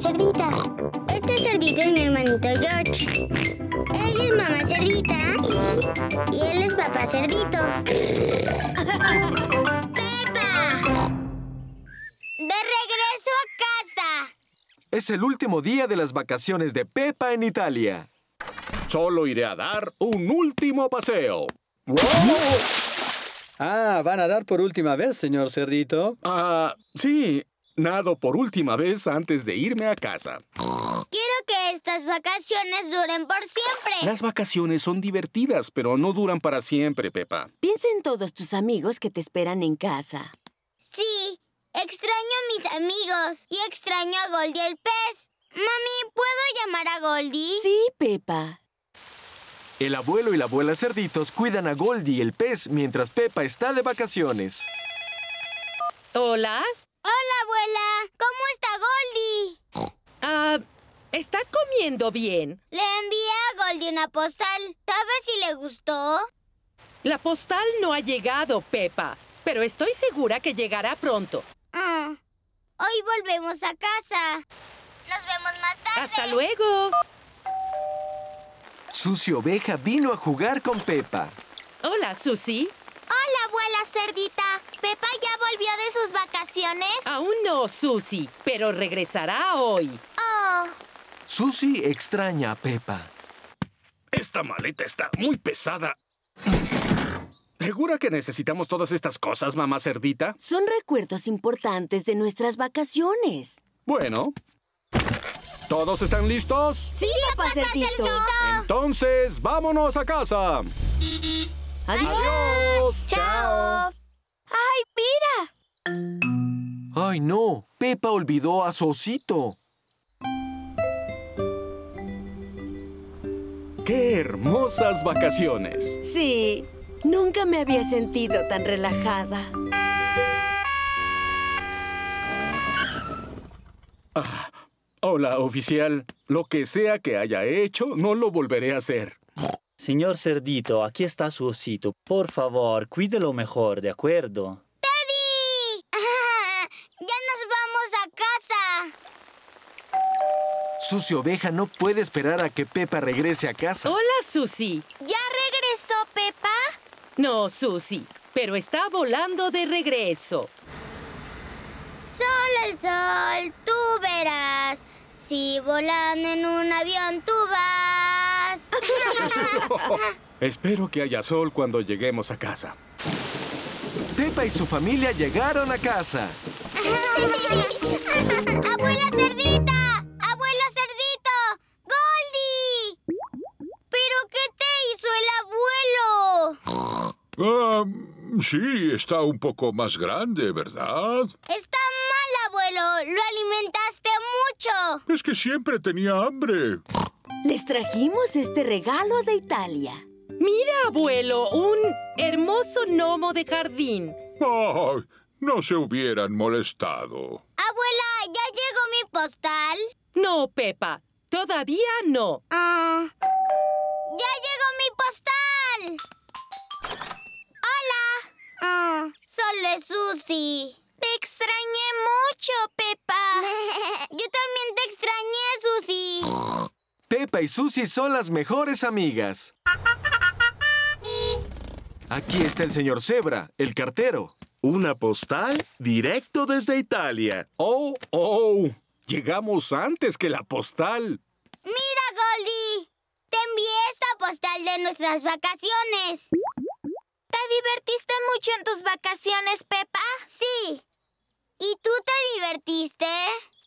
Cerdita. Este cerdito es mi hermanito George. Ella es mamá cerdita y él es papá cerdito. ¡Pepa! ¡De regreso a casa! Es el último día de las vacaciones de Pepa en Italia. Solo iré a dar un último paseo. Ah, ¿van a dar por última vez, señor Cerdito? Ah, sí. Nado por última vez antes de irme a casa. Quiero que estas vacaciones duren por siempre. Las vacaciones son divertidas, pero no duran para siempre, Pepa. Piensa en todos tus amigos que te esperan en casa. Sí, extraño a mis amigos y extraño a Goldie el pez. Mami, ¿puedo llamar a Goldie? Sí, Pepa. El abuelo y la abuela cerditos cuidan a Goldie el pez mientras Pepa está de vacaciones. Hola. Hola, abuela. ¿Cómo está Goldie? Ah, ¿está comiendo bien? Le envié a Goldie una postal. ¿Sabes si le gustó? La postal no ha llegado, Pepa, pero estoy segura que llegará pronto. Ah, hoy volvemos a casa. Nos vemos más tarde. Hasta luego. Susi Oveja vino a jugar con Pepa. Hola, Susi. Hola, abuela cerdita. ¿Pepa ya volvió de sus vacaciones? Aún no, Susi, pero regresará hoy. Oh, Susi extraña a Pepa. Esta maleta está muy pesada. ¿Segura que necesitamos todas estas cosas, mamá cerdita? Son recuerdos importantes de nuestras vacaciones. Bueno. ¿Todos están listos? Sí, papá Cerdito. Entonces, vámonos a casa. Adiós. Adiós. chao. ¡Ay, mira! ¡Ay, no! Pepa olvidó a su osito. ¡Qué hermosas vacaciones! Sí, nunca me había sentido tan relajada. Hola, oficial. Lo que sea que haya hecho, no lo volveré a hacer. Señor Cerdito, aquí está su osito. Por favor, cuídelo mejor, ¿de acuerdo? ¡Teddy! ¡Ya nos vamos a casa! Susi Oveja no puede esperar a que Pepa regrese a casa. Hola, Susi. ¿Ya regresó Pepa? No, Susi, pero está volando de regreso. Sol sol, tú verás. Si volando en un avión tú vas. Espero que haya sol cuando lleguemos a casa. Pepa y su familia llegaron a casa. ¡Abuela cerdita! Sí, está un poco más grande, ¿verdad? Está mal, abuelo. Lo alimentaste mucho. Es que siempre tenía hambre. Les trajimos este regalo de Italia. Mira, abuelo, un hermoso gnomo de jardín. Ay, no se hubieran molestado. Abuela, ¿ya llegó mi postal? No, Pepa, todavía no. Ah. ¡Ya llegó mi postal! Ah, solo es Susi. Te extrañé mucho, Pepa. Yo también te extrañé, Susi. Pepa y Susi son las mejores amigas. Aquí está el señor Zebra, el cartero. Una postal directo desde Italia. ¡Oh, oh! Llegamos antes que la postal. Mira, Goldie. Te envié esta postal de nuestras vacaciones. ¿Te divertiste mucho en tus vacaciones, Pepa? Sí. ¿Y tú te divertiste?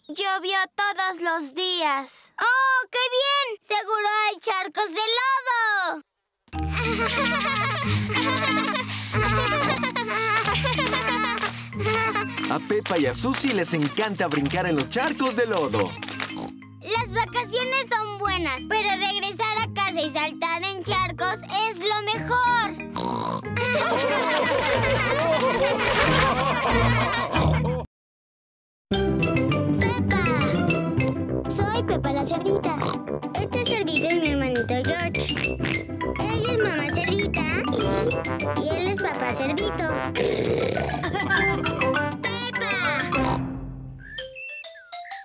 Llovió todos los días. ¡Oh, qué bien! Seguro hay charcos de lodo. A Pepa y a Susi les encanta brincar en los charcos de lodo. Las vacaciones son buenas, pero regresar a casa y saltar en charcos es lo mejor. Pepa. Soy Pepa la cerdita. Este cerdito es mi hermanito George. Ella es mamá cerdita y él es papá cerdito. ¡Pepa!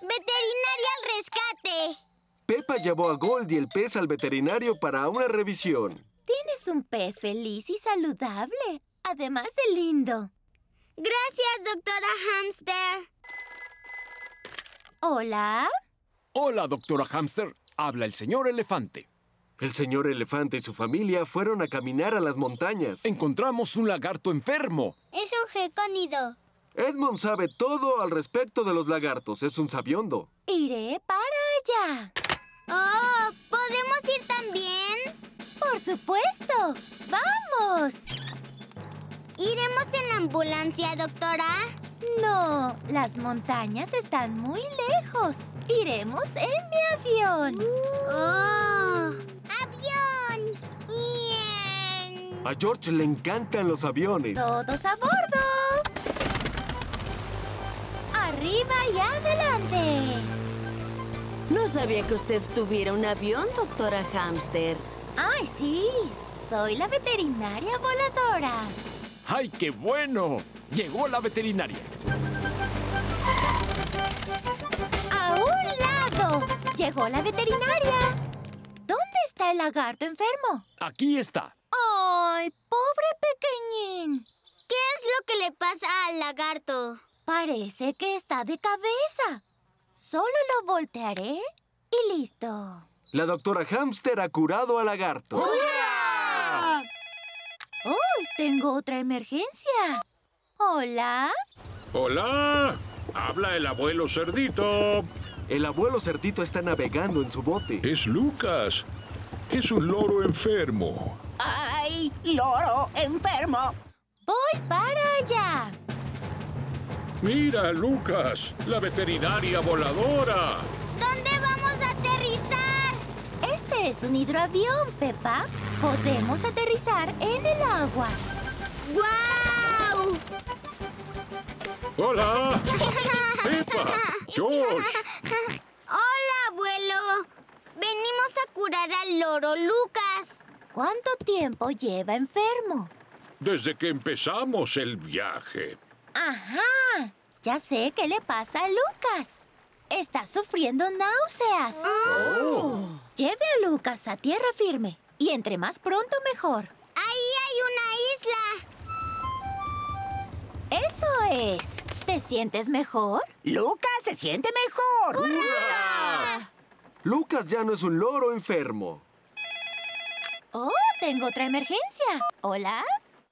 Veterinaria al Peppa llevó a Goldie el pez al veterinario para una revisión. Tienes un pez feliz y saludable, además de lindo. Gracias, doctora Hamster. Hola. Hola, doctora Hamster. Habla el señor elefante. El señor elefante y su familia fueron a caminar a las montañas. Encontramos un lagarto enfermo. Es un gecónido. Edmond sabe todo al respecto de los lagartos. Es un sabiondo. Iré para allá. Oh, ¿podemos ir también? Por supuesto. ¡Vamos! ¿Iremos en la ambulancia, doctora? No, las montañas están muy lejos. Iremos en mi avión. ¡Oh! ¡Avión! ¡Bien! A George le encantan los aviones. ¡Todos a bordo! ¡Arriba y adelante! No sabía que usted tuviera un avión, doctora Hamster. ¡Ay, sí! Soy la veterinaria voladora. ¡Ay, qué bueno! Llegó la veterinaria. ¡A un lado! Llegó la veterinaria. ¿Dónde está el lagarto enfermo? Aquí está. ¡Ay, pobre pequeñín! ¿Qué es lo que le pasa al lagarto? Parece que está de cabeza. Solo lo voltearé y listo. La doctora Hamster ha curado al lagarto. ¡Hurra! ¡Oh! Tengo otra emergencia. ¿Hola? Hola. Habla el abuelo cerdito. El abuelo cerdito está navegando en su bote. Es Lucas. Es un loro enfermo. ¡Ay! ¡Loro enfermo! Voy para allá. Mira, Lucas, la veterinaria voladora. ¿Dónde vamos a aterrizar? Este es un hidroavión, Pepa. Podemos aterrizar en el agua. ¡Guau! Hola. Peppa. George. Hola, abuelo. Venimos a curar al loro Lucas. ¿Cuánto tiempo lleva enfermo? Desde que empezamos el viaje. Ajá. Ya sé qué le pasa a Lucas. Está sufriendo náuseas. Lleve a Lucas a tierra firme. Y entre más pronto, mejor. Ahí hay una isla. Eso es. ¿Te sientes mejor? Lucas se siente mejor. ¡Hurra! Lucas ya no es un loro enfermo. Oh, tengo otra emergencia. ¿Hola?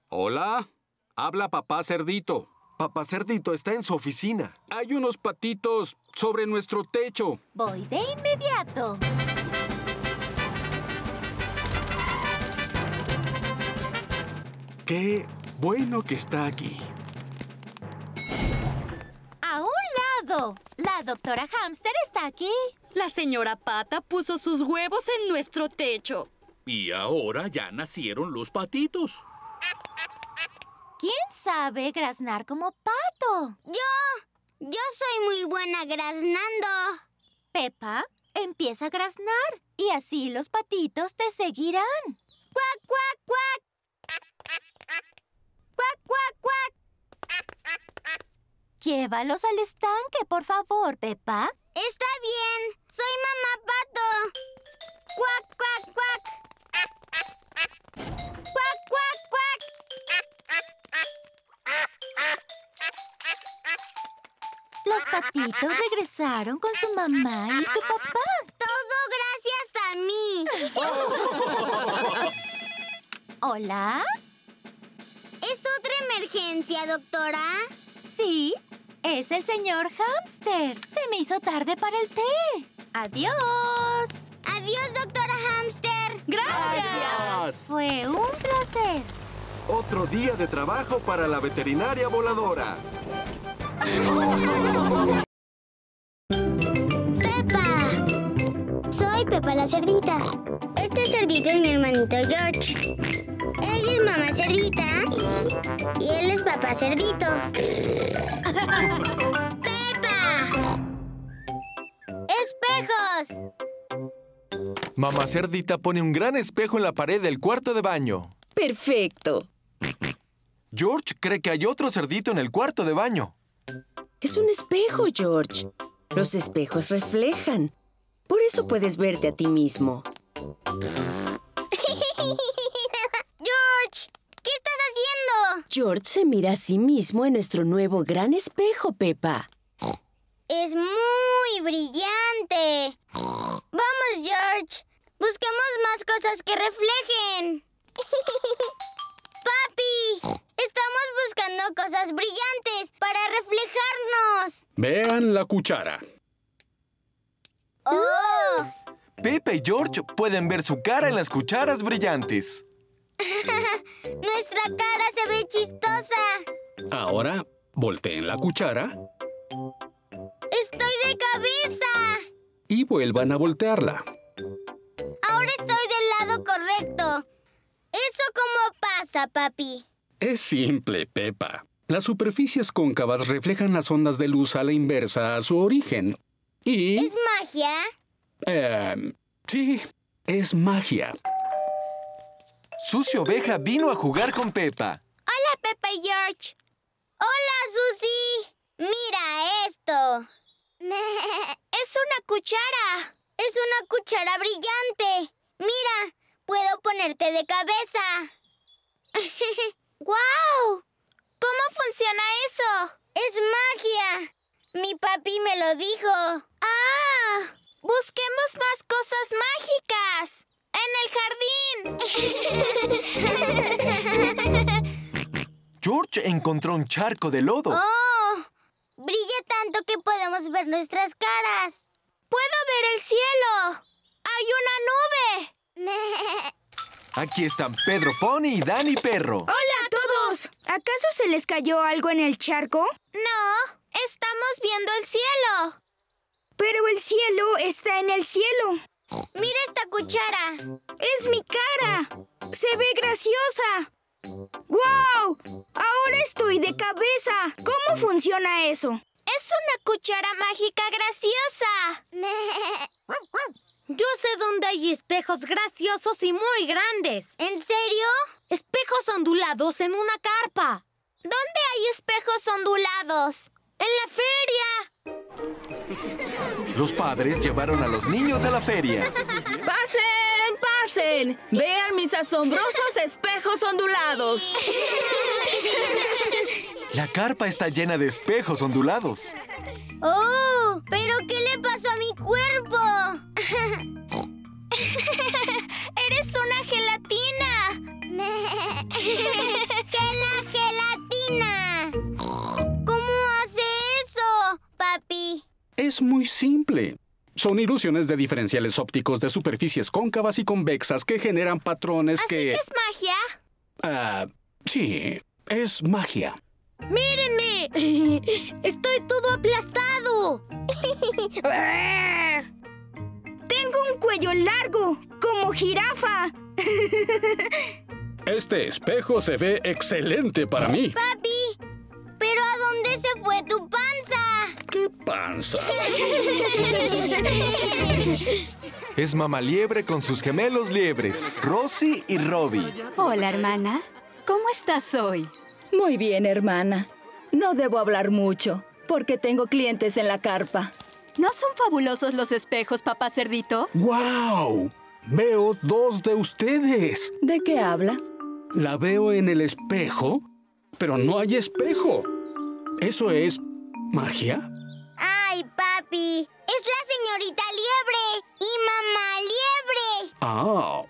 Hola. Habla papá cerdito. Papá Cerdito está en su oficina. Hay unos patitos sobre nuestro techo. Voy de inmediato. Qué bueno que está aquí. ¡A un lado! La doctora Hamster está aquí. La señora Pata puso sus huevos en nuestro techo. Y ahora ya nacieron los patitos. ¿Quién sabe graznar como pato? Yo. Yo soy muy buena graznando. Pepa, empieza a graznar y así los patitos te seguirán. ¡Cuac, cuac, cuac! ¡Cuac, cuac, cuac! Llévalos al estanque, por favor, Pepa. Está bien. Soy mamá pato. ¡Cuac, cuac, cuac! ¡Cuac, cuac, cuac! Los patitos regresaron con su mamá y su papá. Todo gracias a mí. ¿Hola? ¿Es otra emergencia, doctora? Sí, es el señor Hamster. Se me hizo tarde para el té. Adiós. Adiós, doctora Hamster. Gracias. Fue un placer. Otro día de trabajo para la veterinaria voladora. Pepa. Soy Pepa la cerdita. Este cerdito es mi hermanito George. Ella es mamá cerdita papá cerdito. ¡Pepa! ¡Espejos! Mamá Cerdita pone un gran espejo en la pared del cuarto de baño. Perfecto. George cree que hay otro cerdito en el cuarto de baño. Es un espejo, George. Los espejos reflejan. Por eso puedes verte a ti mismo. George, ¿qué estás haciendo? George se mira a sí mismo en nuestro nuevo gran espejo, Pepa. Es muy brillante. Vamos, George. Busquemos más cosas que reflejen. Papi, estamos buscando cosas brillantes para reflejarnos. Vean la cuchara. ¡Oh! Pepa y George pueden ver su cara en las cucharas brillantes. Nuestra cara se ve chistosa. Ahora, volteen la cuchara Estoy de cabeza. y vuelvan a voltearla. Ahora estoy del lado correcto. ¿Eso cómo pasa, papi? Es simple, Pepa. Las superficies cóncavas reflejan las ondas de luz a la inversa a su origen. Y... ¿Es magia? Eh, sí, es magia. Susi Oveja vino a jugar con Pepa. Hola, Pepa y George. Hola, Susi. Mira esto. Es una cuchara. Es una cuchara brillante. Mira, puedo ponerte de cabeza. ¡Guau! ¿Cómo funciona eso? Es magia. Mi papi me lo dijo. ¡Ah! Busquemos más cosas mágicas. En el jardín. George encontró un charco de lodo. ¡Oh! Brilla tanto que podemos ver nuestras caras. ¡Puedo ver el cielo! ¡Hay una nube! Aquí están Pedro Pony y Dani Perro. ¡Hola a todos! ¿Acaso se les cayó algo en el charco? No, estamos viendo el cielo. Pero el cielo está en el cielo. Mira esta cuchara. ¡Es mi cara! ¡Se ve graciosa! ¡Guau! Ahora estoy de cabeza. ¿Cómo funciona eso? Es una cuchara mágica graciosa. Yo sé dónde hay espejos graciosos y muy grandes. ¿En serio? Espejos ondulados en una carpa. ¿Dónde hay espejos ondulados? ¡En la feria! Los padres llevaron a los niños a la feria. ¡Pasen, pasen! Vean mis asombrosos espejos ondulados. La carpa está llena de espejos ondulados. ¡Oh! ¿Pero qué le pasó a mi cuerpo? ¡Eres una gelatina! ¡Gela gelatina! ¿Cómo hace eso, papi? Es muy simple. Son ilusiones de diferenciales ópticos de superficies cóncavas y convexas que generan patrones ¿Así que... que es magia? Ah, sí, es magia. ¡Mírenme! ¡Estoy todo aplastado! Tengo un cuello largo, como jirafa. Este espejo se ve excelente para mí. Papi, panza? Es Mamá Liebre con sus gemelos liebres, Rosy y Robbie. Hola, hermana. ¿Cómo estás hoy? Muy bien, hermana. No debo hablar mucho, porque tengo clientes en la carpa. ¿No son fabulosos los espejos, papá cerdito? ¡Guau! Veo dos de ustedes. ¿De qué habla? La veo en el espejo, pero no hay espejo. ¿Eso es magia? ¡Es la señorita Liebre y mamá Liebre! Ah,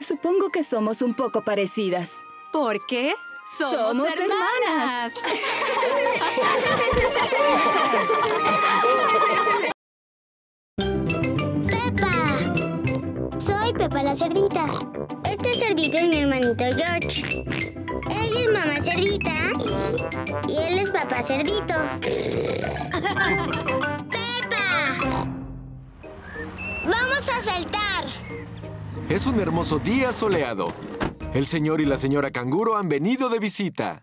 Supongo que somos un poco parecidas. ¿Por qué? Somos, Somos hermanas. ¡Pepa! Soy Pepa la cerdita. Este cerdito es mi hermanito George. Ella es mamá cerdita y él es papá cerdito. ¡Vamos a saltar! Es un hermoso día soleado. El señor y la señora canguro han venido de visita.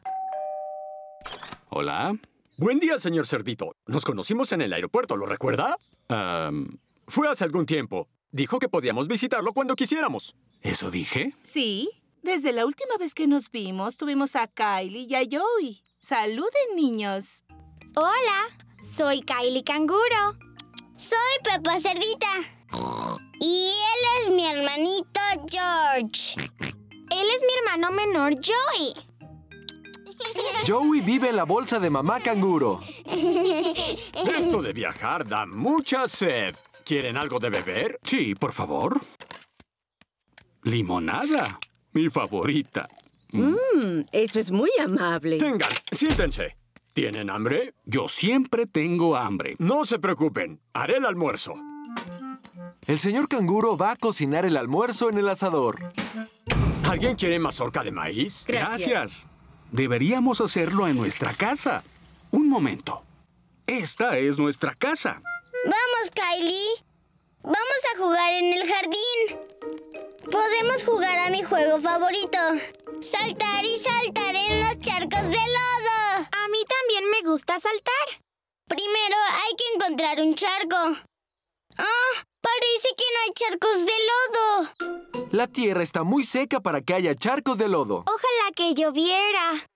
Hola. Buen día, señor Cerdito. Nos conocimos en el aeropuerto, ¿lo recuerda? Am, Fue hace algún tiempo. Dijo que podíamos visitarlo cuando quisiéramos. ¿Eso dije? Sí, desde la última vez que nos vimos tuvimos a Kylie y a Joey. Saluden, niños. Hola, soy Kylie Canguro. Soy Pepa Cerdita. Y él es mi hermanito George. Él es mi hermano menor Joey. Joey vive en la bolsa de mamá canguro. Esto de viajar da mucha sed. ¿Quieren algo de beber? Sí, por favor. Limonada, mi favorita. Mmm, eso es muy amable. Tengan, siéntense. ¿Tienen hambre? Yo siempre tengo hambre. No se preocupen, haré el almuerzo. El señor canguro va a cocinar el almuerzo en el asador. ¿Alguien quiere mazorca de maíz? Gracias. Deberíamos hacerlo en nuestra casa. Un momento. Esta es nuestra casa. Vamos, Kylie. Vamos a jugar en el jardín. Podemos jugar a mi juego favorito. Saltar y saltar en los charcos de lodo. A mí también me gusta saltar. Primero hay que encontrar un charco. ¡Ah! Parece que no hay charcos de lodo. La tierra está muy seca para que haya charcos de lodo. Ojalá que lloviera.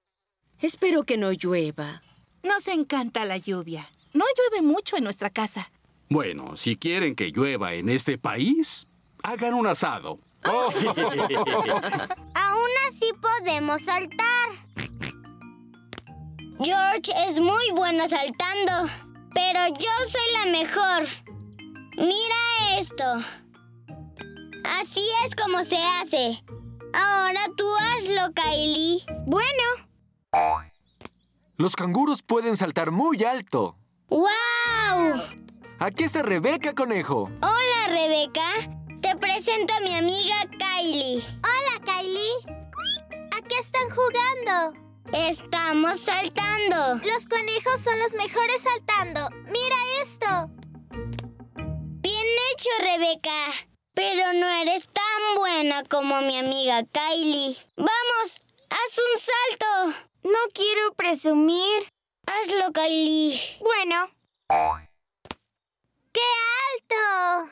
Espero que no llueva. Nos encanta la lluvia. No llueve mucho en nuestra casa. Bueno, si quieren que llueva en este país, hagan un asado. Oh. Podemos saltar. George es muy bueno saltando, pero yo soy la mejor. Mira esto. Así es como se hace. Ahora tú hazlo, Kylie. Bueno. Los canguros pueden saltar muy alto. ¡Wow! Aquí está Rebeca Conejo. Hola, Rebeca. Te presento a mi amiga Kylie. Hola, Kylie. ¿A qué están jugando? Estamos saltando. Los conejos son los mejores saltando. Mira esto. Bien hecho, Rebeca. Pero no eres tan buena como mi amiga Kylie. Vamos, haz un salto. No quiero presumir. Hazlo, Kylie. Bueno. ¡Qué alto!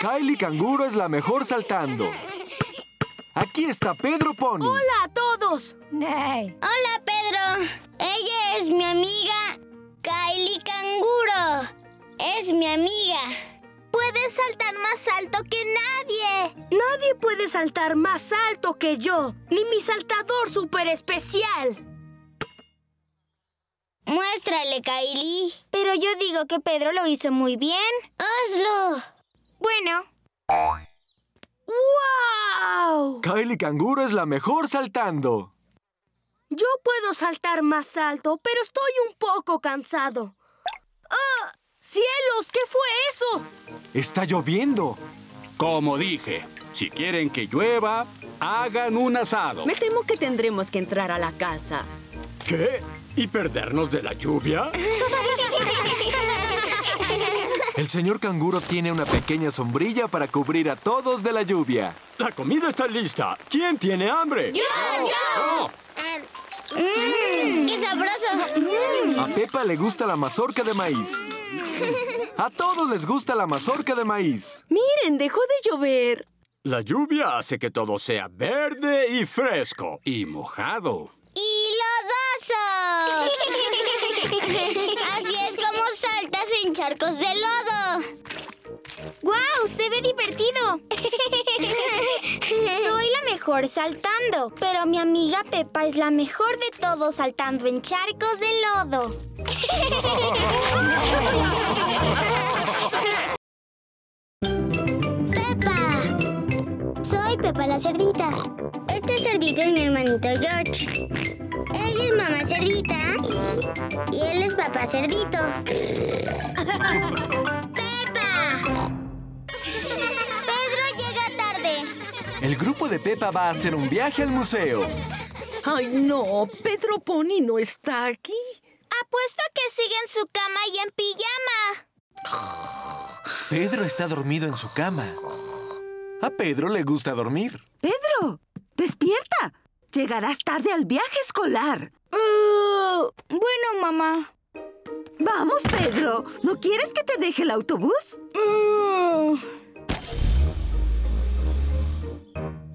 Kylie Canguro es la mejor saltando. Aquí está Pedro Pony. ¡Hola a todos! Hola, Pedro. Ella es mi amiga Kylie Canguro. Es mi amiga. Puedes saltar más alto que nadie. Nadie puede saltar más alto que yo, ni mi saltador súper especial. Muéstrale, Kylie. Pero yo digo que Pedro lo hizo muy bien. Hazlo. Bueno. ¡Wow! Kylie Canguro es la mejor saltando. Yo puedo saltar más alto, pero estoy un poco cansado. ¡Ah! ¡Cielos! ¿Qué fue eso? Está lloviendo. Como dije, si quieren que llueva, hagan un asado. Me temo que tendremos que entrar a la casa. ¿Qué? ¿Y perdernos de la lluvia? El señor canguro tiene una pequeña sombrilla para cubrir a todos de la lluvia. La comida está lista. ¿Quién tiene hambre? ¡Yo! ¡Yo! Mmm, ¡Qué sabroso! A Pepa le gusta la mazorca de maíz. A todos les gusta la mazorca de maíz. Miren, dejó de llover. La lluvia hace que todo sea verde y fresco. Y mojado. ¡Y lodoso! Así es como saltas en charcos de lodo. ¡Guau! ¡Se ve divertido! Soy la mejor saltando, pero mi amiga Pepa es la mejor de todos saltando en charcos de lodo. ¡Pepa! Soy Pepa la cerdita. Este cerdito es mi hermanito George. Ella es mamá cerdita y él es papá cerdito. ¡Pepa! El grupo de Pepa va a hacer un viaje al museo. Ay, no. Pedro Pony no está aquí. Apuesto que sigue en su cama y en pijama. Pedro está dormido en su cama. A Pedro le gusta dormir. Pedro, despierta. Llegarás tarde al viaje escolar. Uh, bueno, mamá. Vamos, Pedro. ¿No quieres que te deje el autobús? Uh,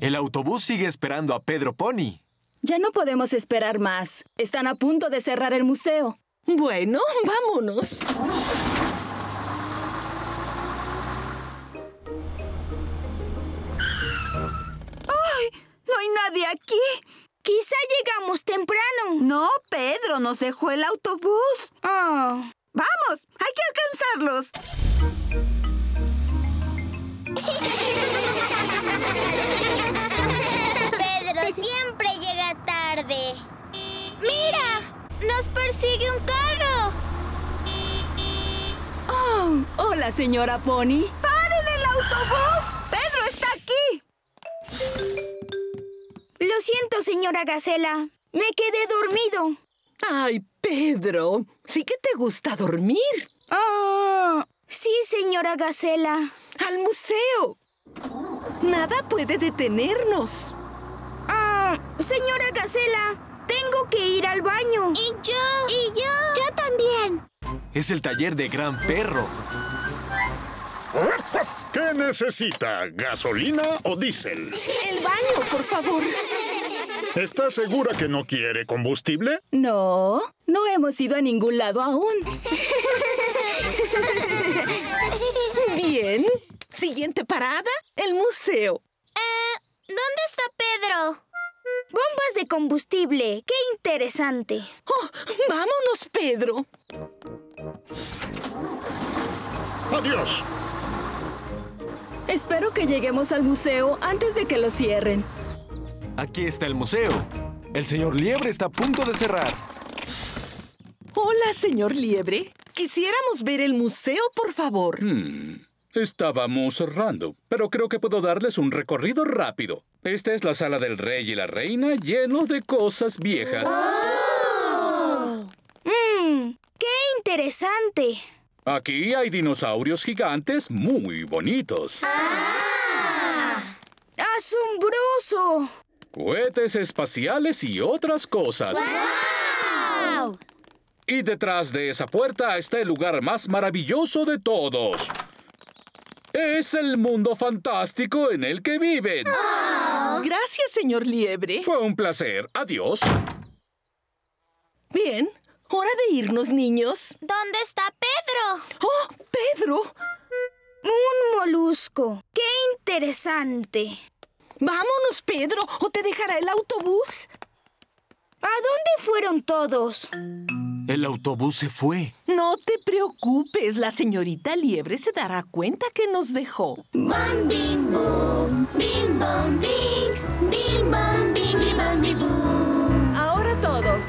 el autobús sigue esperando a Pedro Pony. Ya no podemos esperar más. Están a punto de cerrar el museo. Bueno, vámonos. ¡Ay! No hay nadie aquí. Quizá llegamos temprano. No, Pedro nos dejó el autobús. Oh. Vamos, hay que alcanzarlos. tarde. ¡Mira! ¡Nos persigue un carro! Oh, hola, señora Pony. ¡Paren el autobús! ¡Pedro está aquí! Lo siento, señora Gacela. Me quedé dormido. Ay, Pedro, sí que te gusta dormir. Ah, sí, señora Gacela. Al museo. Nada puede detenernos. Señora Gacela, tengo que ir al baño. ¿Y yo? ¿Y yo? Yo también. Es el taller de Gran Perro. ¿Qué necesita? ¿Gasolina o diésel? El baño, por favor. ¿Está segura que no quiere combustible? No, no hemos ido a ningún lado aún. Bien. Siguiente parada, el museo. Eh, ¿dónde está Pedro? Bombas de combustible. ¡Qué interesante! Oh, vámonos, Pedro. Adiós. Espero que lleguemos al museo antes de que lo cierren. Aquí está el museo. El señor Liebre está a punto de cerrar. Hola, señor Liebre. Quisiéramos ver el museo, por favor. Hmm, Estábamos cerrando, pero creo que puedo darles un recorrido rápido. Esta es la sala del rey y la reina lleno de cosas viejas. ¡Mmm! ¡Qué interesante! Aquí hay dinosaurios gigantes muy bonitos. ¡Asombroso! Cohetes espaciales y otras cosas. Y detrás de esa puerta está el lugar más maravilloso de todos. Es el mundo fantástico en el que viven. Gracias, señor Liebre. Fue un placer. Adiós. Bien, hora de irnos, niños. ¿Dónde está Pedro? ¡Oh, Pedro! Un molusco. ¡Qué interesante! Vámonos, Pedro, o te dejará el autobús. ¿A dónde fueron todos? El autobús se fue. No te preocupes, la señorita Liebre se dará cuenta que nos dejó. Bam, bim, boom, bim, bam, bing, bim, bam, bing, bim, bam, bim, boom. Ahora todos.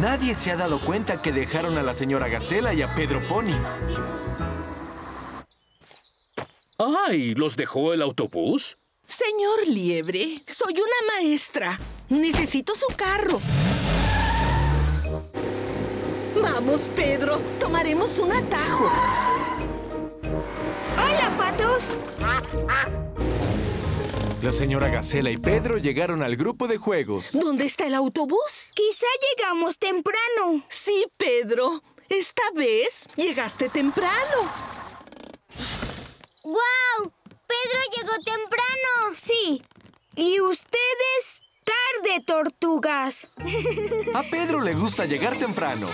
Nadie se ha dado cuenta que dejaron a la señora Gacela y a Pedro Pony. ¡Ay! ¿Los dejó el autobús? Señor Liebre, soy una maestra. Necesito su carro. Vamos, Pedro. Tomaremos un atajo. ¡Hola, patos! La señora Gacela y Pedro llegaron al grupo de juegos. ¿Dónde está el autobús? Quizá llegamos temprano. Sí, Pedro. Esta vez llegaste temprano. ¡Guau! ¡Pedro llegó temprano! Sí. Y ustedes tarde, tortugas. A Pedro le gusta llegar temprano.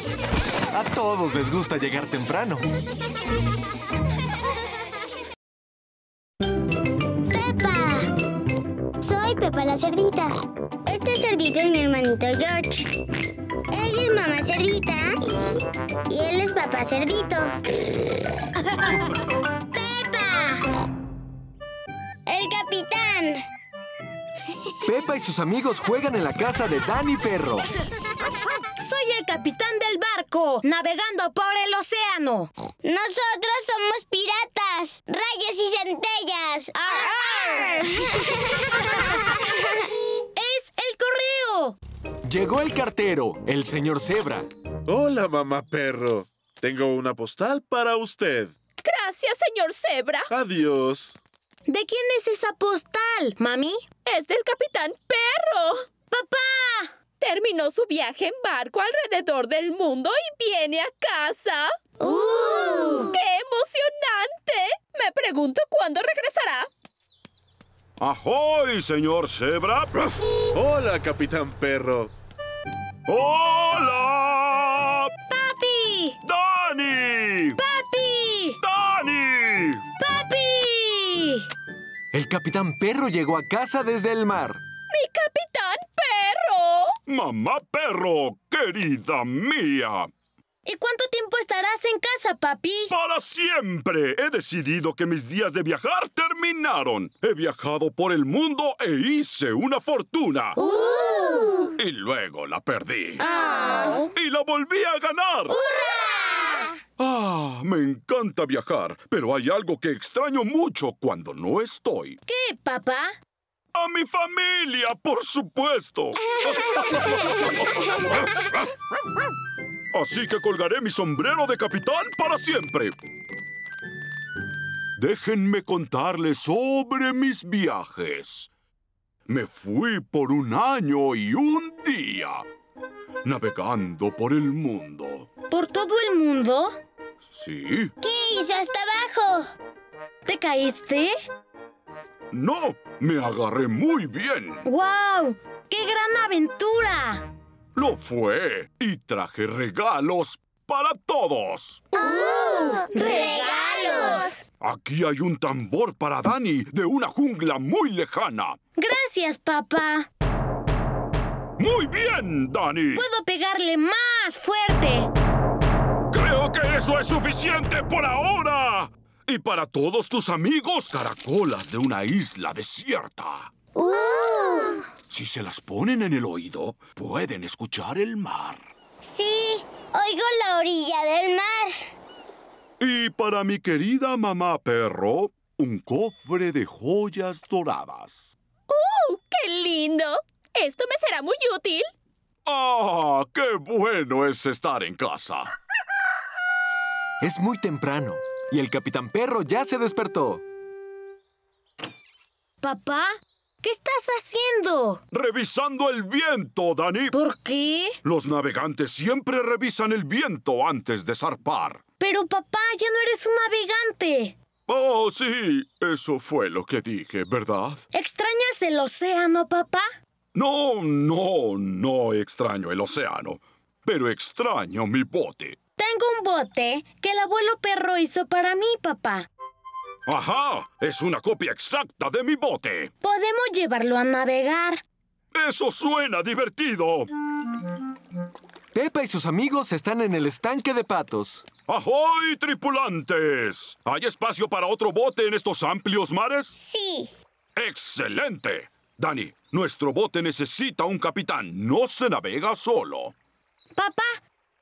A todos les gusta llegar temprano. ¡Pepa! Soy Pepa la cerdita. Este cerdito es mi hermanito George. Ella es mamá cerdita y él es papá cerdito. ¡Pepa! ¡El capitán! Pepa y sus amigos juegan en la casa de Dani Perro. Soy el capitán del barco, navegando por el océano. Nosotros somos piratas, rayos y centellas. ¡Ar, ¡Es el correo! Llegó el cartero, el señor Zebra. Hola, mamá perro. Tengo una postal para usted. Gracias, señor Zebra. Adiós. ¿De quién es esa postal, mami? Es del capitán Perro. ¡Papá! Terminó su viaje en barco alrededor del mundo y viene a casa. ¡Uh! ¡Qué emocionante! Me pregunto cuándo regresará. ¡Ahoy, señor Zebra! Hola, capitán perro. ¡Hola! ¡Papi! ¡Dani! ¡Papi! ¡Dani! ¡Papi! El capitán Perro llegó a casa desde el mar. Mamá perro, querida mía. ¿Y cuánto tiempo estarás en casa, papi? Para siempre. He decidido que mis días de viajar terminaron. He viajado por el mundo e hice una fortuna. ¡Uh! Y luego la perdí. Oh. Y la volví a ganar. ¡Hurra! Ah, me encanta viajar, pero hay algo que extraño mucho cuando no estoy. ¿Qué, papá? A mi familia, por supuesto. Así que colgaré mi sombrero de capitán para siempre. Déjenme contarles sobre mis viajes. Me fui por un año y un día, navegando por el mundo. ¿Por todo el mundo? ¿Sí? ¿Qué hizo hasta abajo? ¿Te caíste? No, me agarré muy bien. ¡Guau! ¡Qué gran aventura! Lo fue y traje regalos para todos. ¡Oh! ¡Regalos! Aquí hay un tambor para Dani de una jungla muy lejana. Gracias, papá. Muy bien, Dani. Puedo pegarle más fuerte. Creo que eso es suficiente por ahora. Y para todos tus amigos, caracolas de una isla desierta. ¡Uh! Si se las ponen en el oído, pueden escuchar el mar. Sí, oigo la orilla del mar. Y para mi querida mamá perro, un cofre de joyas doradas. ¡Uh! ¡Qué lindo! Esto me será muy útil. ¡Ah! ¡Qué bueno es estar en casa! Es muy temprano y el capitán perro ya se despertó. Papá, ¿qué estás haciendo? Revisando el viento, Dani. ¿Por qué? Los navegantes siempre revisan el viento antes de zarpar. Pero papá, ya no eres un navegante. Oh, sí, eso fue lo que dije, ¿verdad? ¿Extrañas el océano, papá? No, no, no extraño el océano, pero extraño mi bote. Tengo un bote que el abuelo perro hizo para mí, papá. ¡Ajá! Es una copia exacta de mi bote. Podemos llevarlo a navegar. Eso suena divertido. Pepa y sus amigos están en el estanque de patos. ¡Ahoy, tripulantes! ¿Hay espacio para otro bote en estos amplios mares? Sí. ¡Excelente! Dani, nuestro bote necesita un capitán. No se navega solo. Papá,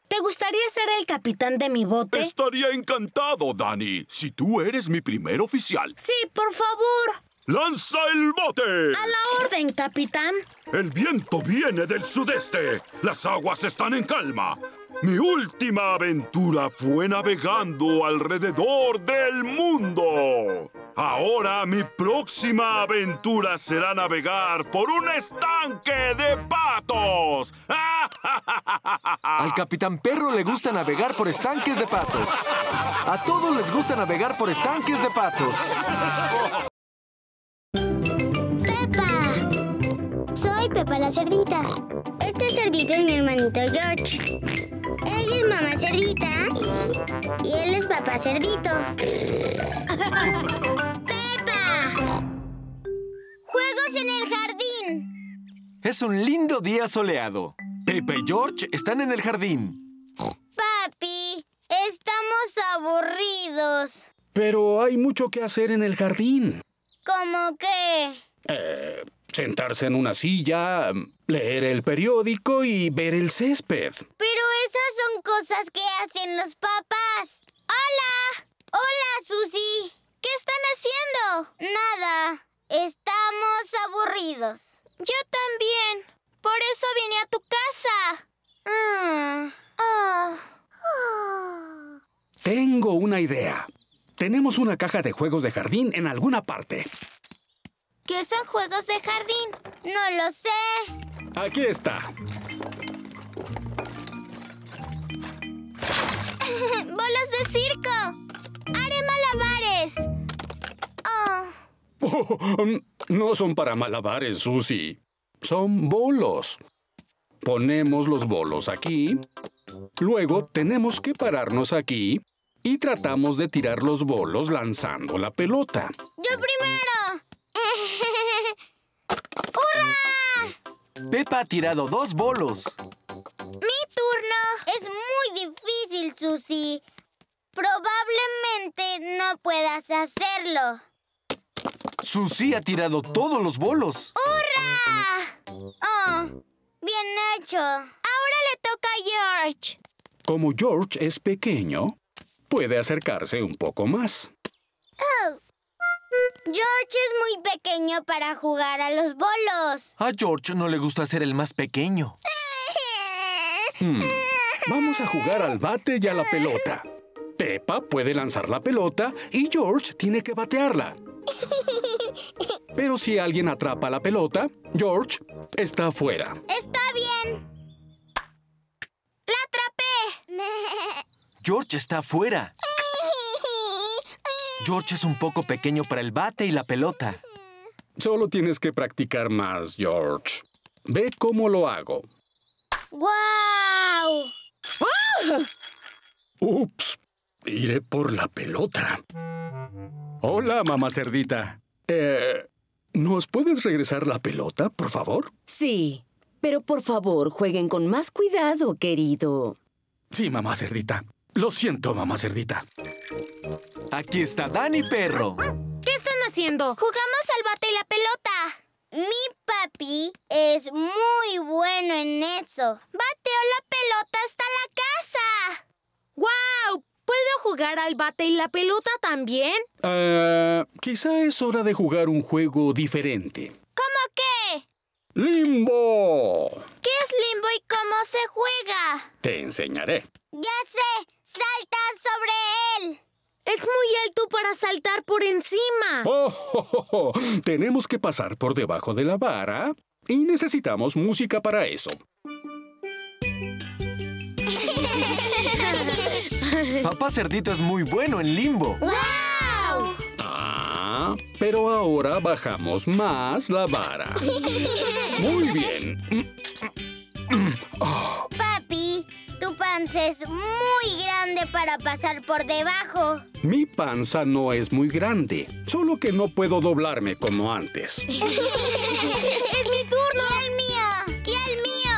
¿te gustaría ser el capitán de mi bote? Estaría encantado, Dani, si tú eres mi primer oficial. Sí, por favor. ¡Lanza el bote! A la orden, capitán. El viento viene del sudeste. Las aguas están en calma. Mi última aventura fue navegando alrededor del mundo. Ahora mi próxima aventura será navegar por un estanque de patos. Al capitán perro le gusta navegar por estanques de patos. A todos les gusta navegar por estanques de patos. Pepa. Soy Pepa la cerdita. Este cerdito es mi hermanito George. Ella es mamá cerdita y él es papá cerdito. ¡Pepa! ¡Juegos en el jardín! Es un lindo día soleado. Pepa y George están en el jardín. Papi, estamos aburridos. Pero hay mucho que hacer en el jardín. ¿Cómo qué? Eh, sentarse en una silla, leer el periódico y ver el césped. Pero esas son cosas que hacen los papás. ¡Hola! ¡Hola, Susi! ¿Qué están haciendo? Nada. Estamos aburridos. Yo también. Por eso vine a tu casa. Ah. Ah. Tengo una idea. Tenemos una caja de juegos de jardín en alguna parte. ¿Qué son juegos de jardín? No lo sé. Aquí está. ¡Bolas de circo! ¡Haré malabares! Oh. Oh, no son para malabares, Susie. Son bolos. Ponemos los bolos aquí. Luego tenemos que pararnos aquí y tratamos de tirar los bolos lanzando la pelota. ¡Yo primero! ¡Hurra! Peppa ha tirado dos bolos. ¡Mi turno! Es muy difícil, Susie. Probablemente no puedas hacerlo. Susie ha tirado todos los bolos. ¡Hurra! Oh, bien hecho. Ahora le toca a George. Como George es pequeño, puede acercarse un poco más. Oh. George es muy pequeño para jugar a los bolos. A George no le gusta ser el más pequeño. Hmm, Vamos a jugar al bate y a la pelota. Peppa puede lanzar la pelota y George tiene que batearla. Pero si alguien atrapa la pelota, George está afuera. Está bien. ¡La atrapé! George está afuera. George es un poco pequeño para el bate y la pelota. Solo tienes que practicar más, George. Ve cómo lo hago. ¡Guau! Ups, iré por la pelota. Hola, mamá cerdita. Eh, ¿Nos puedes regresar la pelota, por favor? Sí, pero por favor, jueguen con más cuidado, querido. Sí, mamá cerdita. Lo siento, mamá cerdita. Aquí está Dani Perro. ¿Qué están haciendo? Jugamos al bate y la pelota. Mi papi es muy bueno en eso. Bateó la pelota hasta la casa. ¡Guau! ¿Puedo jugar al bate y la pelota también? Eh, quizá es hora de jugar un juego diferente. ¿Cómo qué? ¡Limbo! ¿Qué es limbo y cómo se juega? Te enseñaré. Ya sé. Salta sobre él. Es muy alto para saltar por encima. Oh, oh, oh, oh. Tenemos que pasar por debajo de la vara y necesitamos música para eso. Papá Cerdito es muy bueno en limbo. ¡Wow! Ah, pero ahora bajamos más la vara. Muy bien. Tu panza es muy grande para pasar por debajo. Mi panza no es muy grande, solo que no puedo doblarme como antes. ¡Es mi turno! ¡Y el mío! ¡Y el mío!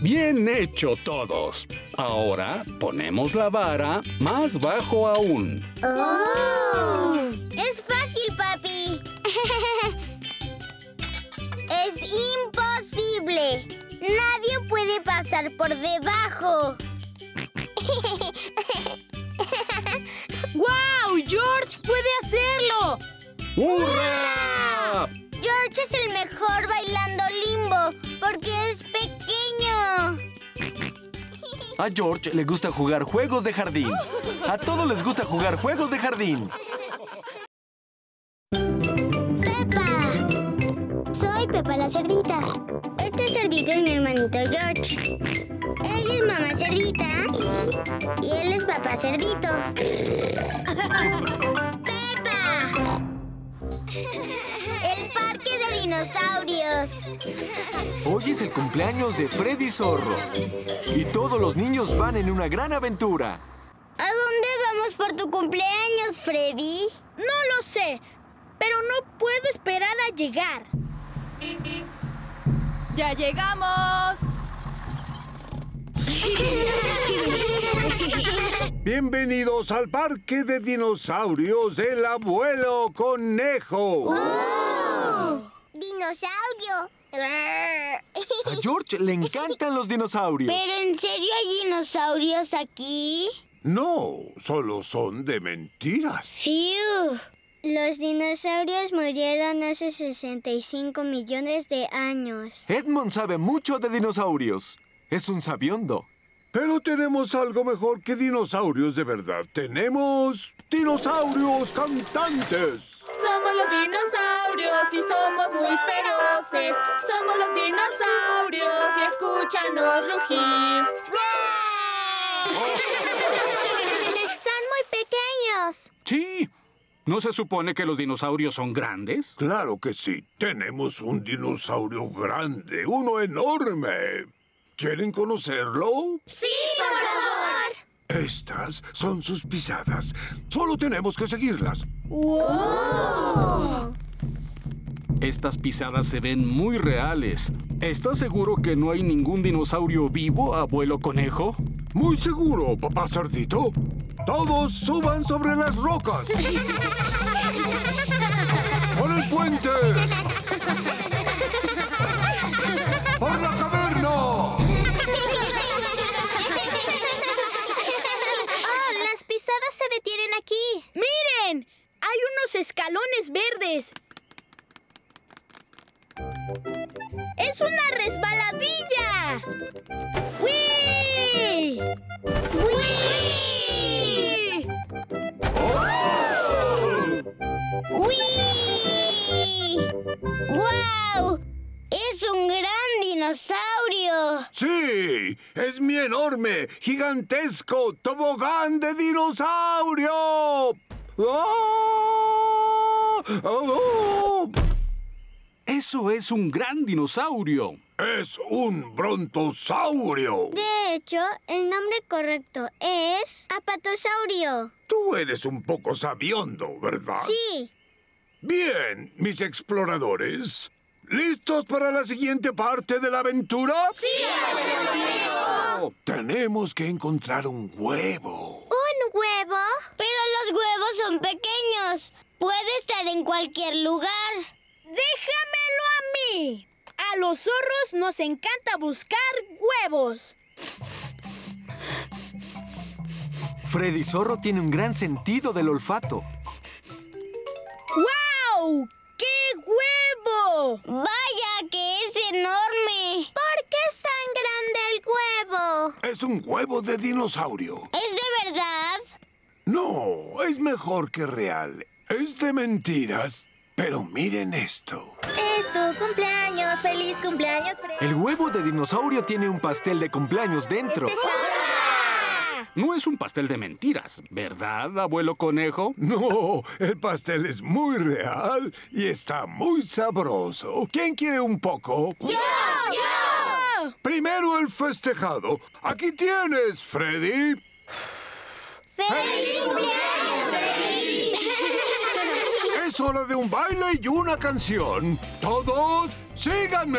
Bien hecho todos. Ahora ponemos la vara más bajo aún. ¡Oh! Es fácil, papi. es imposible. Nadie puede pasar por debajo. ¡Guau! ¡George puede hacerlo! ¡Hurra! George es el mejor bailando limbo porque es pequeño. A George le gusta jugar juegos de jardín. A todos les gusta jugar juegos de jardín. Pepa. Soy Pepa la cerdita. Cerdito es mi hermanito George. Ella es mamá cerdita y él es papá cerdito. ¡Pepa! El parque de dinosaurios. Hoy es el cumpleaños de Freddy Zorro. Y todos los niños van en una gran aventura. ¿A dónde vamos por tu cumpleaños, Freddy? No lo sé, pero no puedo esperar a llegar. ¡Ya llegamos! Bienvenidos al parque de dinosaurios del abuelo conejo. ¡Dinosaurio! A George le encantan los dinosaurios. ¿Pero en serio hay dinosaurios aquí? No, solo son de mentiras. ¡Fiu! Los dinosaurios murieron hace 65 millones de años. Edmond sabe mucho de dinosaurios. Es un sabiondo. Pero tenemos algo mejor que dinosaurios de verdad. Tenemos dinosaurios cantantes. Somos los dinosaurios y somos muy feroces. Somos los dinosaurios y escúchanos rugir. Son muy pequeños. Sí. ¿No se supone que los dinosaurios son grandes? Claro que sí. Tenemos un dinosaurio grande, uno enorme. ¿Quieren conocerlo? ¡Sí, por favor! Estas son sus pisadas. Solo tenemos que seguirlas. ¡Wow! Estas pisadas se ven muy reales. ¿Estás seguro que no hay ningún dinosaurio vivo, abuelo conejo? Muy seguro, papá cerdito. Todos suban sobre las rocas. ¡Por el puente! ¡Por la caverna! ¡Oh, las pisadas se detienen aquí! ¡Miren! Hay unos escalones verdes. ¡Es una resbaladilla! ¡Wii! ¡Wii! ¡Uy! ¡Guau! ¡Es un gran dinosaurio! Sí, es mi enorme, gigantesco tobogán de dinosaurio. ¡Oh! ¡Oh! Eso es un gran dinosaurio. Es un brontosaurio. De hecho, el nombre correcto es apatosaurio. Tú eres un poco sabiondo, ¿verdad? Sí. Bien, mis exploradores. ¿Listos para la siguiente parte de la aventura? ¡Sí, abuelo Tenemos que encontrar un huevo. ¿Un huevo? Pero los huevos son pequeños. Puede estar en cualquier lugar. ¡Déjamelo a mí! A los zorros nos encanta buscar huevos. Freddy Zorro tiene un gran sentido del olfato. ¡Wow! ¡Qué huevo! ¡Vaya que es enorme! ¿Por qué es tan grande el huevo? Es un huevo de dinosaurio. ¿Es de verdad? No, es mejor que real. Es de mentiras. Pero miren esto. Es tu cumpleaños, feliz cumpleaños. El huevo de dinosaurio tiene un pastel de cumpleaños dentro. No es un pastel de mentiras, ¿verdad, abuelo conejo? No, el pastel es muy real y está muy sabroso. ¿Quién quiere un poco? ¡Yo! ¡Yo! Primero el festejado. Aquí tienes, Freddy. ¡Feliz cumpleaños, Freddy! Es hora de un baile y una canción. Todos, síganme.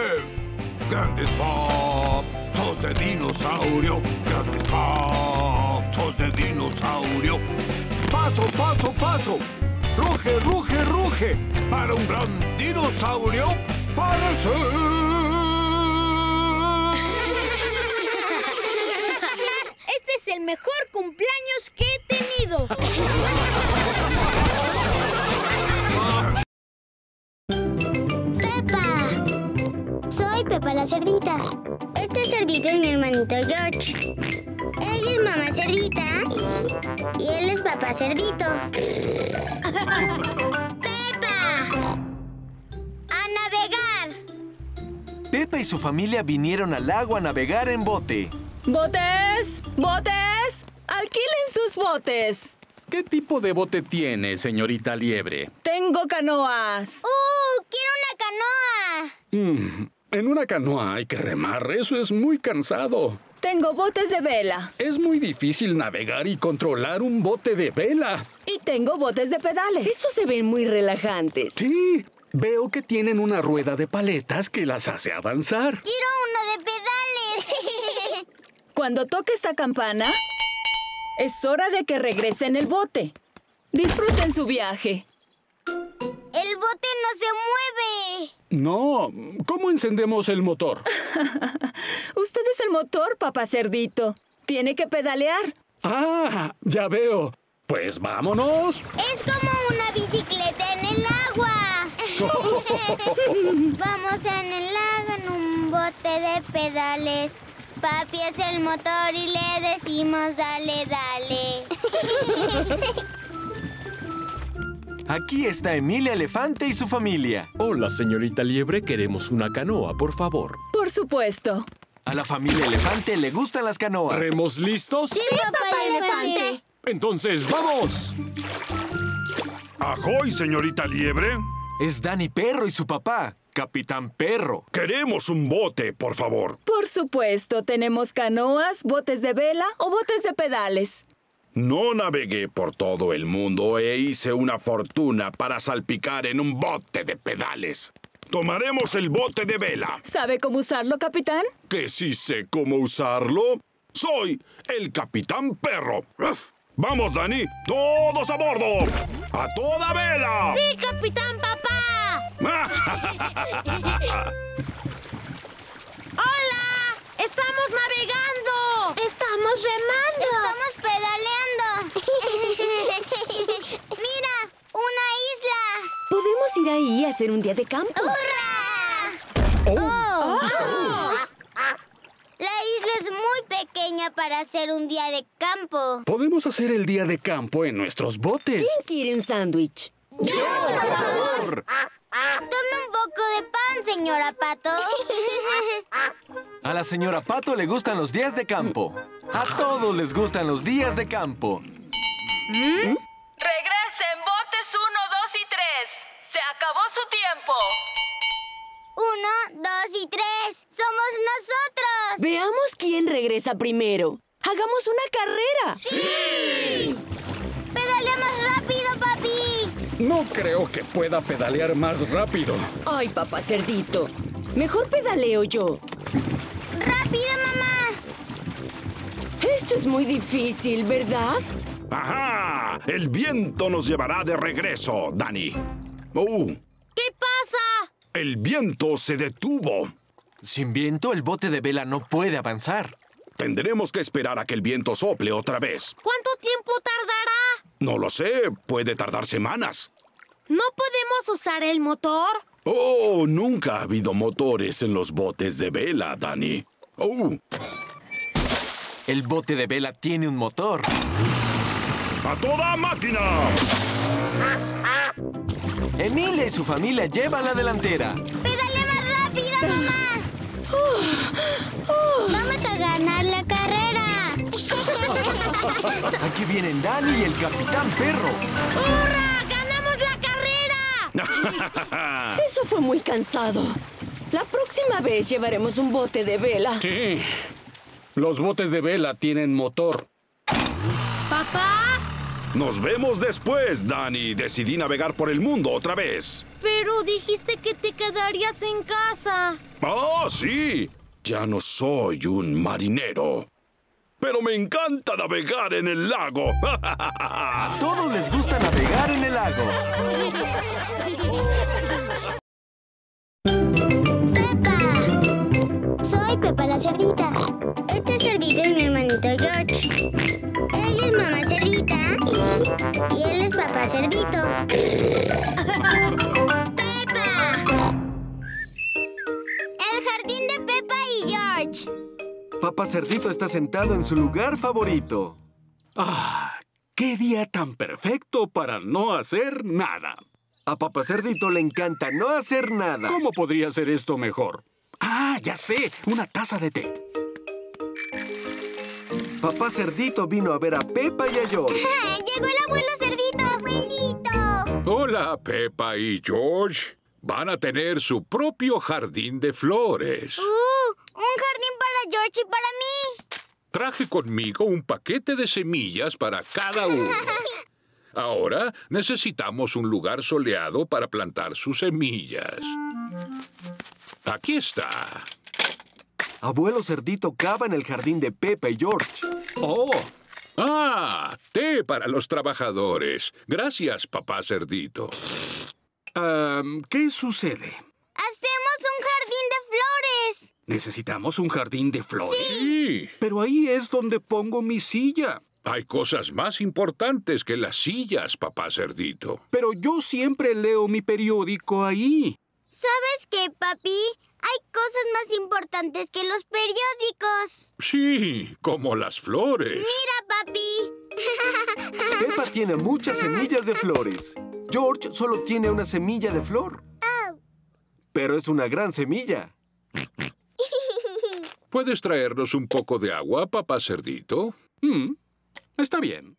Grandes pasos de dinosaurio. Grandes pasos de dinosaurio. Paso, paso, paso. Ruge, ruge, ruge. Para un gran dinosaurio parece. Este es el mejor cumpleaños que he tenido. la cerdita. Este cerdito es mi hermanito George. Ella es mamá cerdita y él es papá cerdito. ¡Pepa! ¡A navegar! Pepa y su familia vinieron al lago a navegar en bote. ¡Botes! ¡Botes! ¡Alquilen sus botes! ¿Qué tipo de bote tiene, señorita Liebre? Tengo canoas. ¡Uh! ¡Quiero una canoa! Mm, en una canoa hay que remar. Eso es muy cansado. Tengo botes de vela. Es muy difícil navegar y controlar un bote de vela. Y tengo botes de pedales. Esos se ven muy relajantes. Sí, veo que tienen una rueda de paletas que las hace avanzar. ¡Quiero uno de pedales! Cuando toque esta campana, es hora de que regresen el bote. Disfruten su viaje. ¡El bote no se mueve! No, ¿cómo encendemos el motor? Usted es el motor, papá cerdito. Tiene que pedalear. Ah, ya veo. Pues vámonos. Es como una bicicleta en el agua. Vamos en el lago en un bote de pedales. Papi es el motor y le decimos dale, dale. Aquí está Emilia Elefante y su familia. Hola, señorita Liebre, queremos una canoa, por favor. Por supuesto. A la familia Elefante le gustan las canoas. ¿Remos listos? Sí, papá elefante. Entonces, ¡vamos! ¡Ajoy, señorita Liebre! Es Dani Perro y su papá, Capitán Perro. Queremos un bote, por favor. Por supuesto, tenemos canoas, botes de vela o botes de pedales. No navegué por todo el mundo e hice una fortuna para salpicar en un bote de pedales. Tomaremos el bote de vela. ¿Sabe cómo usarlo, capitán? ¿Que si sé cómo usarlo? Soy el Capitán Perro. ¡Vamos, Dani! ¡Todos a bordo! ¡A toda vela! ¡Sí, capitán papá! ¡Hola! ¡Estamos navegando! ¡Estamos remando! ¡Estamos pedaleando! ¡Mira! ¡Una isla! ¿Podemos ir ahí a hacer un día de campo? ¡Hurra! Oh. La isla es muy pequeña para hacer un día de campo. Podemos hacer el día de campo en nuestros botes. ¿Quién quiere un sándwich? ¡Yo, por favor! Tome un poco de pan, señora Pato. A la señora Pato le gustan los días de campo. A todos les gustan los días de campo. Regresen, botes 1, 2 y 3. Se acabó su tiempo. Uno, dos y tres. ¡Somos nosotros! Veamos quién regresa primero. ¡Hagamos una carrera! ¡Sí! ¡Pedalea más rápido, papi! No creo que pueda pedalear más rápido. Ay, papá cerdito. Mejor pedaleo yo. ¡Rápido, mamá! Esto es muy difícil, ¿verdad? ¡Ajá! El viento nos llevará de regreso, Dani. ¡Uh! ¿Qué pasa? El viento se detuvo. Sin viento, el bote de vela no puede avanzar. Tendremos que esperar a que el viento sople otra vez. ¿Cuánto tiempo tardará? No lo sé, puede tardar semanas. ¿No podemos usar el motor? Oh, nunca ha habido motores en los botes de vela, Dani. Oh. El bote de vela tiene un motor. ¡A toda máquina! Emilia y su familia llevan la delantera. ¡Pedalea más rápido, mamá! ¡Vamos a ganar la carrera! Aquí vienen Dani y el Capitán Perro. ¡Hurra! ¡Ganamos la carrera! Eso fue muy cansado. La próxima vez llevaremos un bote de vela. Sí. Los botes de vela tienen motor. ¿Papá? Nos vemos después, Dani. Decidí navegar por el mundo otra vez. Pero dijiste que te quedarías en casa. ¡Oh, sí! Ya no soy un marinero. Pero me encanta navegar en el lago. A todos les gusta navegar en el lago. Pepa. Soy Pepa la cerdita. Y él es papá cerdito. ¡Pepa! El jardín de Pepa y George. Papá Cerdito está sentado en su lugar favorito. ¡Ah! ¡Qué día tan perfecto para no hacer nada! A Papá Cerdito le encanta no hacer nada. ¿Cómo podría ser esto mejor? ¡Ah, ya sé! Una taza de té. Papá Cerdito vino a ver a Pepa y a George. Llegó el abuelo Cerdito, abuelito. Hola, Pepa y George. Van a tener su propio jardín de flores. ¡Uh! Un jardín para George y para mí. Traje conmigo un paquete de semillas para cada uno. Ahora necesitamos un lugar soleado para plantar sus semillas. Aquí está. Abuelo Cerdito cava en el jardín de Pepa y George. ¡Oh! ¡Ah! Té para los trabajadores. Gracias, papá Cerdito. Um, ¿Qué sucede? ¡Hacemos un jardín de flores! ¿Necesitamos un jardín de flores? Sí. Pero ahí es donde pongo mi silla. Hay cosas más importantes que las sillas, papá Cerdito. Pero yo siempre leo mi periódico ahí. ¿Sabes qué, papi? Hay cosas más importantes que los periódicos. Sí, como las flores. Mira, papi. Pepa tiene muchas semillas de flores. George solo tiene una semilla de flor. Oh. Pero es una gran semilla. ¿Puedes traernos un poco de agua, papá Cerdito? Mm, está bien.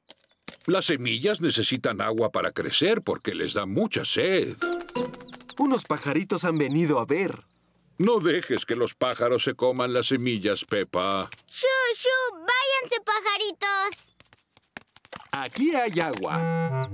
Las semillas necesitan agua para crecer porque les da mucha sed. Unos pajaritos han venido a ver. No dejes que los pájaros se coman las semillas, Pepa. ¡Shu, shu! ¡Váyanse, pajaritos! Aquí hay agua.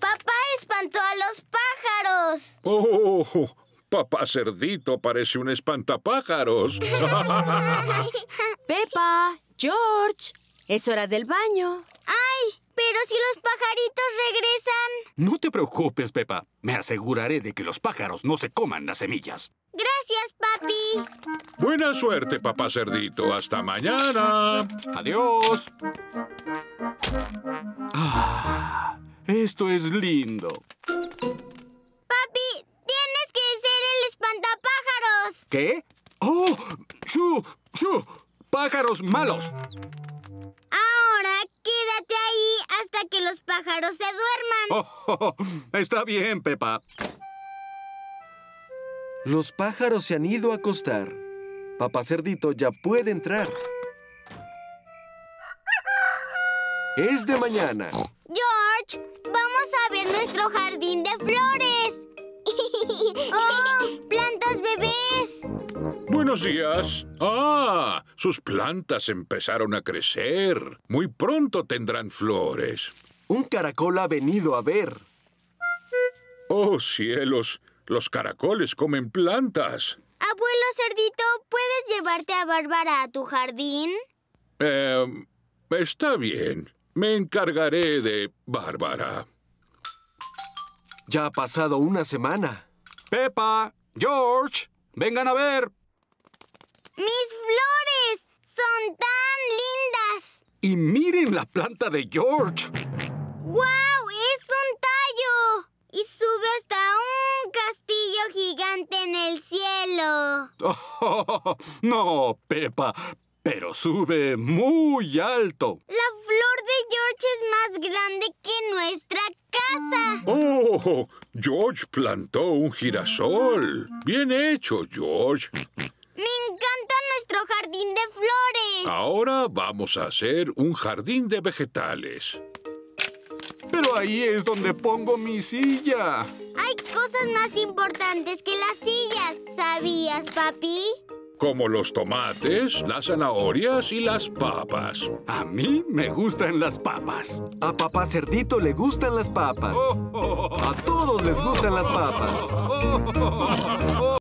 Papá espantó a los pájaros. ¡Oh! Papá Cerdito parece un espantapájaros. Pepa, George, es hora del baño. ¡Ay! Pero si los pajaritos regresan. No te preocupes, Pepa. Me aseguraré de que los pájaros no se coman las semillas. Gracias, papi. Buena suerte, papá Cerdito. Hasta mañana. Adiós. Ah, esto es lindo. Papi, tienes que ser el espantapájaros. ¿Qué? ¡Oh! ¡Shu! ¡Shu! ¡Pájaros malos! Ahora quédate ahí hasta que los pájaros se duerman. Oh, oh, oh, está bien, Pepa. Los pájaros se han ido a acostar. Papá Cerdito ya puede entrar. Es de mañana. George, vamos a ver nuestro jardín de flores. ¡Oh! ¡Plantas bebés! Buenos días. Ah, sus plantas empezaron a crecer. Muy pronto tendrán flores. Un caracol ha venido a ver. Oh, cielos. Los caracoles comen plantas. Abuelo Cerdito, ¿puedes llevarte a Bárbara a tu jardín? Eh, está bien. Me encargaré de Bárbara. Ya ha pasado una semana. Pepa, George, vengan a ver. ¡Mis flores! ¡Son tan lindas! Y miren la planta de George. ¡Guau! ¡Es un tallo! Y sube hasta un castillo gigante en el cielo. Oh, no, Pepa, pero sube muy alto. La flor de George es más grande que nuestra casa. ¡Oh! George plantó un girasol. Bien hecho, George. Me encanta nuestro jardín de flores. Ahora vamos a hacer un jardín de vegetales. Pero ahí es donde pongo mi silla. Hay cosas más importantes que las sillas. ¿Sabías, papi? Como los tomates, las zanahorias y las papas. A mí me gustan las papas. A papá Cerdito le gustan las papas. A todos les gustan las papas.